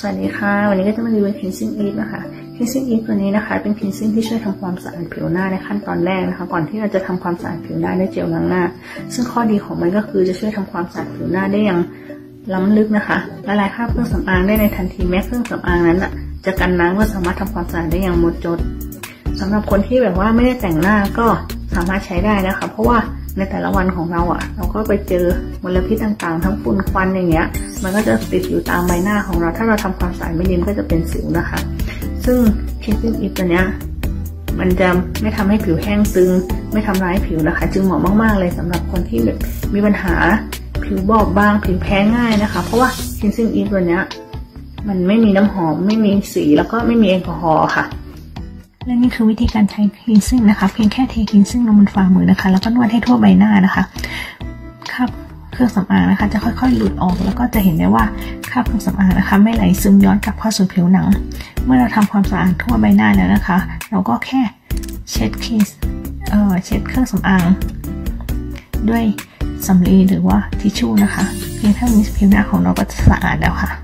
สวัสดีค่ะ วันนี้ก็จะมารีวิว cleansing eve นะคะ cleansing eve ตัวนี้นะคะ เป็น cleansing ที่ช่วยทำความสะอาดผิวหน้าในขั้นตอนแรกนะคะ ก่อนที่เราจะทำความสะอาดผิวหน้าด้วยเจลล้างหน้า ซึ่งข้อดีของมันก็คือจะช่วยทำความสะอาดผิวหน้าได้อย่างล้ำลึกนะคะละลายคราบเครื่องสำอางได้ในทันทีแม้เครื่องสำอางนั้นอะจะกันน้ำก็สามารถทำความสะอาดได้อย่างหมดจดสำหรับคนที่แบบว่าไม่ได้แต่งหน้าก็สามารถใช้ได้นะคะ เพราะว่า ในแต่ละวันของเราอะ่ะ เราก็ไปเจอมลพิษต่างๆ ทั้งฝุ่นควันอย่างเงี้ย มันก็จะติดอยู่ตามใบหน้าของเรา ถ้าเราทำความสะอาดไม่ดีก็จะเป็นสิวนะคะ ซึ่งคินซิ่งอีฟตัวเนี้ยมันจะไม่ทำให้ผิวแห้งซึง ไม่ทำร้ายผิวนะคะ จึงเหมาะมากๆเลยสำหรับคนที่แบบมีปัญหาผิวบอบบางผิวแพ้ง่ายนะคะ เพราะว่าคินซิ่งอีฟตัวเนี้ยมันไม่มีน้ำหอมไม่มีสีแล้วก็ไม่มีแอลกอฮอล์ค่ะ และนี่คือวิธีการใช้คลีนซิ่งนะคะ เพียงแค่เทคลีนซิ่งลงบนฝ่ามือนะคะ แล้วก็นวดให้ทั่วใบหน้านะคะคราบเครื่องสำอางนะคะ จะค่อยๆ หลุดออก แล้วก็จะเห็นได้ว่าคราบเครื่องสำอางนะคะ ไม่ไหลซึมย้อนกลับเข้าสู่ผิวหนัง เมื่อเราทำความสะอาดทั่วใบหน้าแล้วนะคะ เราก็แค่เช็ดคลีนเอ่อเช็ดเครื่องสำอาง ด้วยสำลีหรือว่าทิชชู่นะคะ เพียงเท่านี้ผิวหน้าของเราก็สะอาดแล้วค่ะ